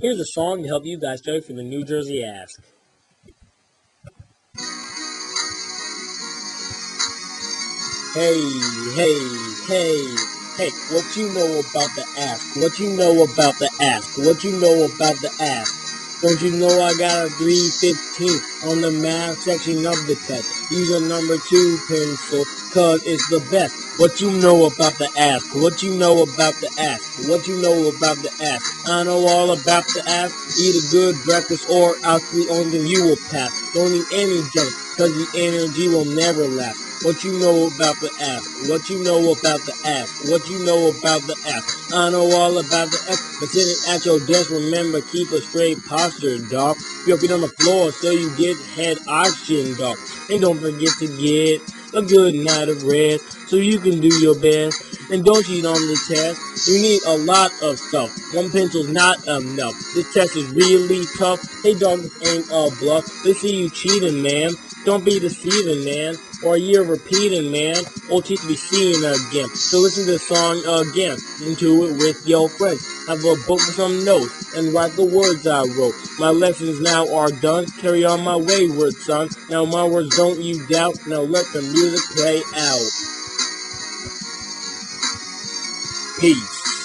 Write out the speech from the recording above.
Here's a song to help you guys study for the New Jersey ASK. Hey, hey, hey, hey, what you know about the ASK? What you know about the ASK? What you know about the ASK? Don't you know I got a 315 on the math section of the test? Use a number two pencil, cause it's the best. What you know about the ASK? What you know about the ASK? What you know about the ASK? I know all about the ASK. Eat a good breakfast or I'll sleep on the you will pass. Don't need any junk, cause the energy will never last. What you know about the ASK? What you know about the ASK? What you know about the ASK? I know all about the ASK. But sitting at your desk, remember, keep a straight posture, dog. Your feet on the floor so you get head oxygen, dog. And don't forget to get a good night of rest so you can do your best. And don't cheat on the test. You need a lot of stuff. One pencil's not enough. This test is really tough. Hey, dog, this ain't a bluff. They see you cheating, man. Don't be deceiving, man. Or you're repeating, man. Old teeth be seeing again. So listen to the song again. Listen to it with your friends. Have a book with some notes and write the words I wrote. My lessons now are done. Carry on my wayward son. Now my words don't you doubt. Now let the music play out. Peace.